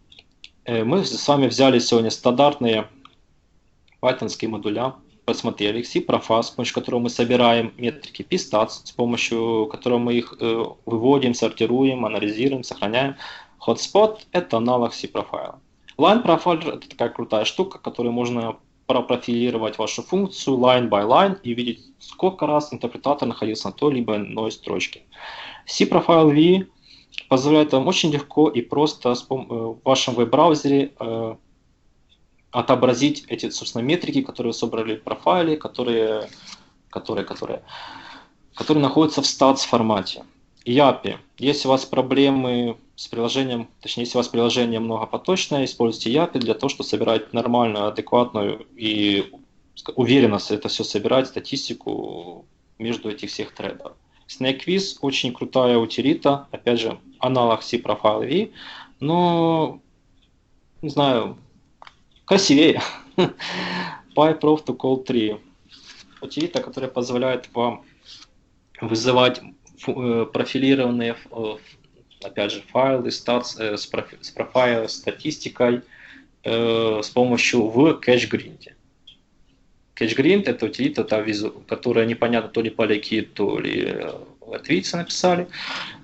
э, мы с вами взяли сегодня стандартные пайтонские модуля, посмотрели C профа, с помощью которого мы собираем метрики PStats, с помощью которого мы их выводим, сортируем, анализируем, сохраняем. Hotspot – это аналог C профайла. Line Profiler – это такая крутая штука, которую можно пропрофилировать вашу функцию line by line и видеть, сколько раз интерпретатор находился на той либо иной строчке. C-Profile V позволяет вам очень легко и просто э, в вашем веб-браузере э, отобразить эти, собственно, метрики, которые собрали в профайле, которые, которые, которые, которые находятся в stats формате. YAPI. Если у вас проблемы с приложением, точнее, если у вас приложение многопоточное, используйте YAPI для того, чтобы собирать нормальную, адекватную и уверенно это все собирать, статистику между этих всех трейдов. SnakeWiz очень крутая утилита, опять же, аналог C-Profile V, но, не знаю, красивее. PyProf to Call 3. Утилита, которая позволяет вам вызывать профилированные э, опять же, файлы статс, э, с, профи, с статистикой э, с помощью в CacheGrind. CacheGrind это утилита, та, визу, которая непонятно то ли поляки, то ли латвийцы написали.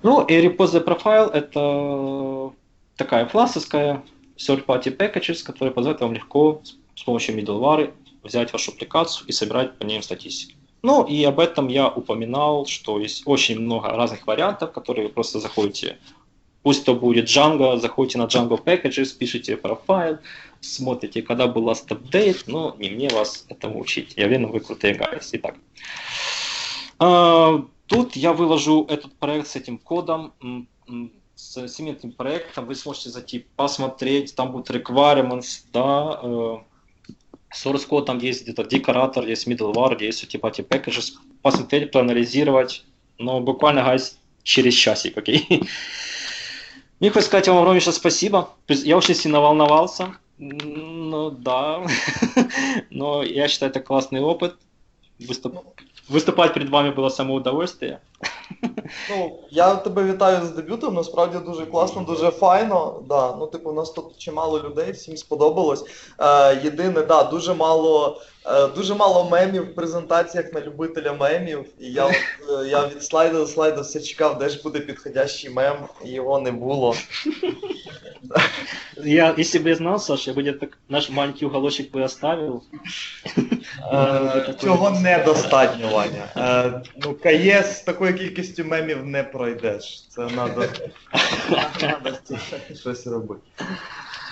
Ну и Repository Profile это такая классовская third-party packages, которая позволяет вам легко с помощью middleware взять вашу аппликацию и собирать по ней статистику. Ну и об этом я упоминал, что есть очень много разных вариантов, которые вы просто заходите, пусть то будет Django, заходите на Django Packages, пишите профайл, смотрите, когда был last update, но не мне вас этому учить. Я уверен, вы крутые гайс. Итак, а, тут я выложу этот проект с этим кодом, с этим проектом, вы сможете зайти посмотреть, там будут requirements, да, э, source code там есть где-то декоратор, есть middleware, есть типа эти packages, посмотреть, проанализировать, но буквально, гайс, через часик, окей? Okay? Мне хочется сказать вам огромнейшее спасибо. Я очень сильно волновался, ну да, но я считаю, это классный опыт. Выступ... Виступати перед вами було саме удовольствие. Ну, я тебе вітаю з дебютом, насправді дуже класно, дуже файно. Да. Ну, типу, у нас тут чимало людей, всім сподобалось. Е, Єдине, да, дуже мало е, дуже мало мемів в презентаціях на любителя мемів. І я е, я від слайду до слайду все чекав, де ж буде підходящий мем, і його не було. Я, если бы я знал, Саша, я бы где-то наш маленький уголочек бы оставил. Цього недостатньо, Ваня. Ну, КС з такою кількістю мемів не пройдеш. Це треба щось робити.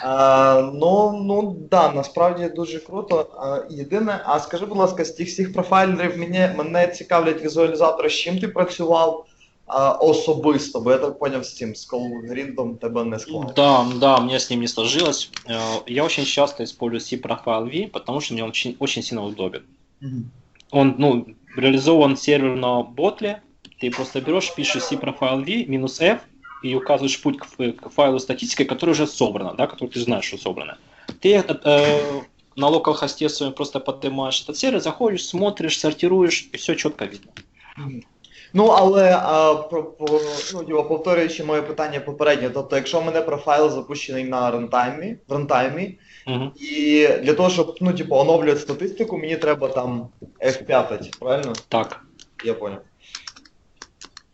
А, ну, ну да, насправді дуже круто. А, єдине, а скажи, будь ласка, з тих всіх профайлерів мене, мене цікавлять візуалізатори, з чим ти працював? А, особисто, бо я так понял, с тем, с Колгриндом тебе не складно. Да, да, мне с ним не сложилось. Э, я очень часто использую C-Profile V, потому что мне он очень, очень сильно удобен. Mm-hmm. Он, ну, реализован сервер на ботле, Ты просто берешь, пишешь C профайл V минус F и указываешь путь к, к файлу статистики, который уже собрана, да, который ты знаешь, что собрано. Ты э, на локал хосте своем просто поднимаешь этот сервер, заходишь, смотришь, сортируешь, и все четко видно. Ну, але а, про, про, ну, діво, повторюючи моє питання попереднє, тобто, якщо в мене профайл запущений на рантаймі, в рантаймі, Мгм. і для того, щоб ну, типу, оновлювати статистику, мені треба там F5, правильно? Так. Я понял.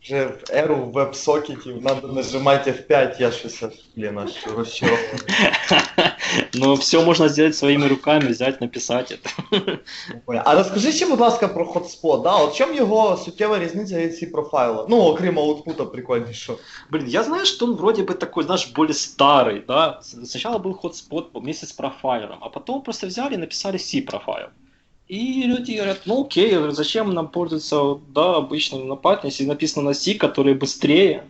Вже в еру веб-сокетів треба нажимати F5, я щось, блін, аж розчарований. Но все можно сделать своими руками, взять, написать это. Не понял. А розкажи ще, будь ласка, про Hotspot, да? От в чому його суттєва різниця від ці профайла? Ну, окрім аутпута прикольнішого. Блин, я знаю, что он вроде бы такой, знаешь, более старый, да. С- Сначала был хотспот вместе с профайлером, а потом просто взяли и написали C профайл. И люди говорят, ну окей, я говорю, зачем нам пользоваться, да, обычным на Python, если написано на C, который быстрее.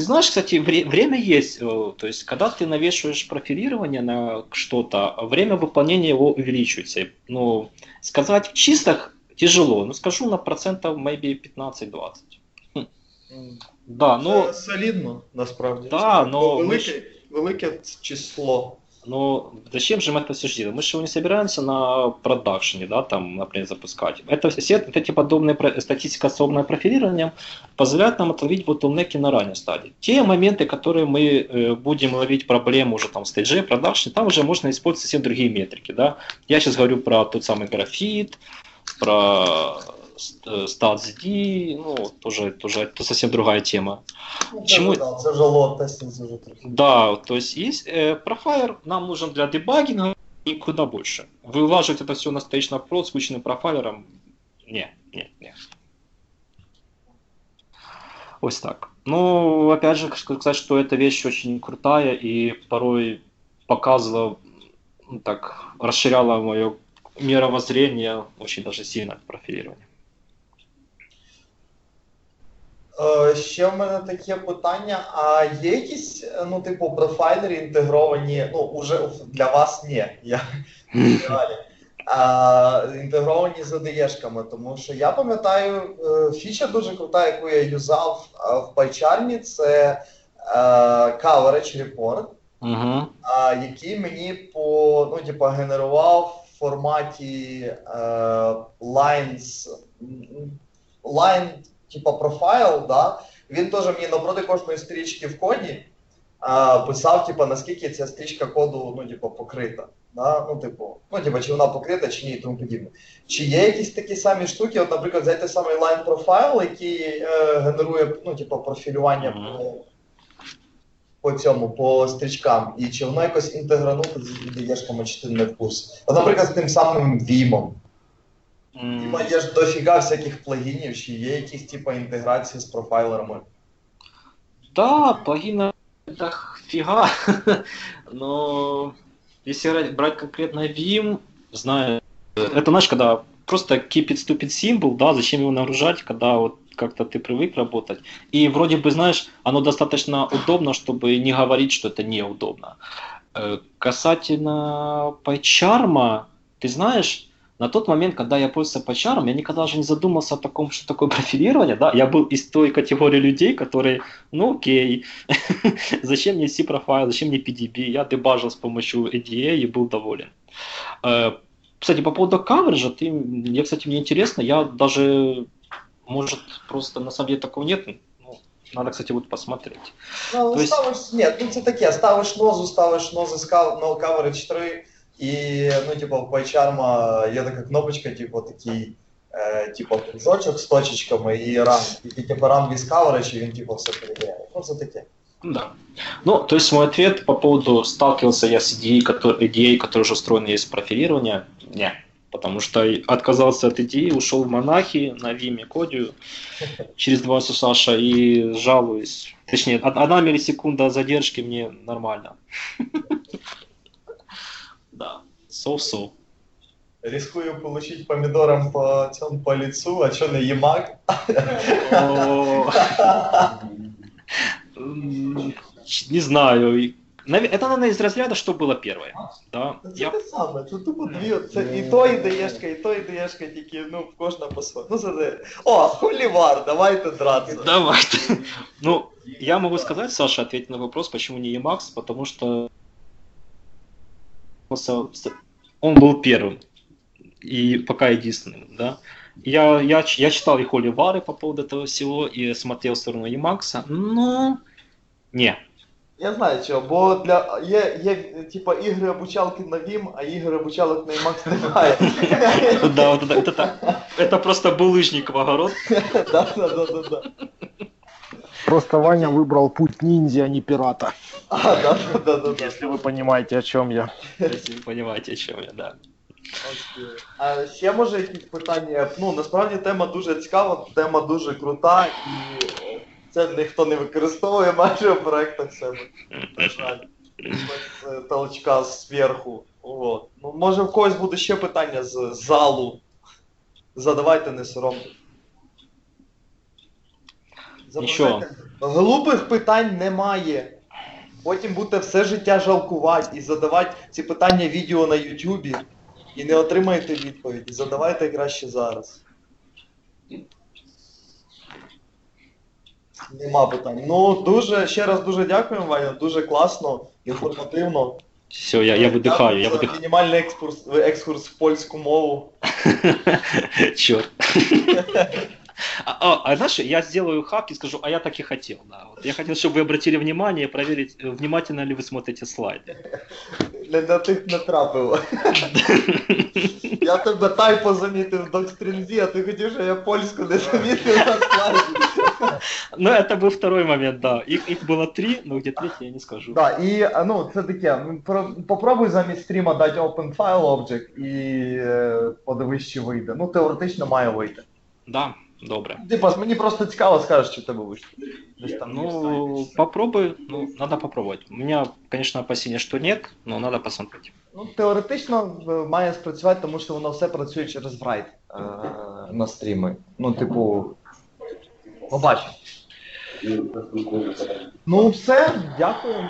Ты знаешь, кстати, вре- время есть, э, то есть, когда ты навешиваешь профилирование на что-то, время выполнения его увеличивается. Ну, сказать в чистых тяжело, но скажу на процентов maybe 15-20. Да, ну, Це солідно, насправді. Да, но велике, велике число. Но зачем же мы это все делаем? Мы же его не собираемся на продакшене, да, там, например, запускать. Это все вот эти подобные статистика с собственным профилированием позволяет нам отловить ботлнеки на ранней стадии. Те моменты, которые мы э, будем ловить проблему уже там в стейдже, продакшене, там уже можно использовать совсем другие метрики, да. Я сейчас говорю про тот самый графит, про StatsD, ну, тоже, тоже это совсем другая тема. Ну, вже, да, це вже трохи. Да, то есть есть э, профайлер, нам нужен для дебагинга и куда больше. Вылаживать это все на стейдж напрот с кучным профайлером, не, не, не. Ось так. Ну, опять же, сказать, что эта вещь очень крутая и порой показывала, ну, так, расширяла мое мировоззрение очень даже сильно профилирование. Ще в мене таке питання: а є якісь, е, ну, типу, профайлери інтегровані, ну, уже для вас ні. Я. А, інтегровані з ODE-шками, тому що я пам'ятаю, е, фіча дуже крута, яку я юзав е, в PyCharm, це е, coverage report. А, який мені по, ну, типа, генерував в форматі е, lines, line, типа, профайл, да? він теж мені напроти кожної стрічки в коді а, писав, типа, наскільки ця стрічка коду, ну, типа, покрита. Да? Ну, типу, ну, типа, чи вона покрита, чи ні, і тому подібне. Чи є якісь такі самі штуки, от, наприклад, взяти самий line профайл, який е, генерує, ну, типа, профілювання Мгм. по по цьому, по стрічкам, і чи воно якось інтегранути з ідеєшками, чи ти не в курсі. От, наприклад, з тим самим Vim. Vim є ж дофіга всяких плагінів, чи є якісь типу інтеграції з профайлерами. Да, плагины это фига. Но если брать- брать конкретно Vim, знаю, это знаешь, когда просто keep it stupid symbol, да, зачем его нагружать, когда вот как-то ты привык работать. И вроде бы, знаешь, оно достаточно удобно, чтобы не говорить, что это неудобно. Э, Касательно PyCharm, ты знаешь, на тот момент, когда я пользовался PyCharm, я никогда даже не задумался о таком, что такое профилирование, да, я был из той категории людей, которые, ну окей, зачем мне C-профайл, зачем мне PDB, я дебажил с помощью ADA и был доволен. Э, Кстати, по поводу каверджа, ты, мне, кстати, мне интересно, я даже, может, просто на самом деле такого нет, ну, надо, кстати, вот посмотреть. Ну, То есть- ні, ну це таке, ставиш нозу, ставиш нози з кав- no coverage 3, і, ну, типу, в PyCharm є така кнопочка, типу, такий, е, типу, кружочок з точечками і run. І ти, типу, run with coverage, і він, типу, все перевіряє. Ну, це таке. Да. Ну, то есть мой ответ по поводу, сталкивался я с EDA, который, EDA, который уже устроен из профилирования, не. Потому что и отказался от EDA, ушел в монахи на Виме кодию через два Саша и жалуюсь. Точнее, од- одна миллисекунда задержки мне нормально. Да, so-so. Рискую получить помідором по цьому по лицу, а що не їмак? О, м, Не знаю. И Наве- Это, наверное, из разряда, что было первое. Да. Це Я... те саме, це тупо дві. Це і то ідеєшка, і то ідеєшка, тільки ну кожна по своєму. Ну це не. О, хулівар, давайте драться. Давай. Ну, я могу сказать, Саша, ответить на вопрос, почему не Emacs, потому что он был первым и пока единственным, да. Я, я, ч- я читал и холивары по поводу этого всего, и смотрел в сторону Emacs, но не. Я знаю чого, бо для є, є типа ігри обучалки на Vim, а ігри обучалок на Emacs немає. Да, вот это, вот это, это просто булыжник в огород. Да, да, да, да, да. Просто Ваня выбрал путь ниндзя, а не пирата. А, да, да, да, да, да. Если вы понимаете, о чем я. Если вы понимаете, о чем я, да. Окей. А ще може якісь питання? Ну насправді тема дуже цікава, тема дуже крута, і е, це ніхто не використовує майже в проектах себе. На жаль. Без е, толчка зверху. От. Ну, може в когось буде ще питання з залу. Задавайте, не соромте. Запам'ятайте, Глупих питань немає. Потім будете все життя жалкувати і задавати ці питання відео на Ютубі і не отримаєте відповіді. Задавайте краще зараз. Нема питань. Ну, дуже, ще раз дуже дякуємо, Ваня, дуже класно, інформативно. Все, я, я выдыхаю, я Дякую за выдыхаю. Мінімальний екскурс, екскурс в польську мову. Черт. А, а, а знаешь, я сделаю хак и скажу, а я так и хотел. Да. Вот я хотел, чтобы вы обратили внимание, проверить, э, внимательно ли вы смотрите слайды. Не на тих натрапило. Я тебе тайпо замітив в докстрінзі, а ти хотів, щоб я польську не замітив на слайді. Ну, это был второй момент, да. Их, их было три, но где третий я не скажу. Да, і а, ну, це таке. ну, про- Попробуй замість стріма дати open file object і е, подивись, чи вийде. Ну, теоретично має вийти. Да, добре. Типа, мені просто цікаво, скажеш, чи в тебе вийшло. Десь там Ну, попробуй, ну, надо попробовать. У меня, конечно, опасения, что нет, но надо посмотреть. Ну, теоретично е, має спрацювати, тому що воно все працює через Write е, на стріми. Ну, типу, побачимо. Ну, все, дякую.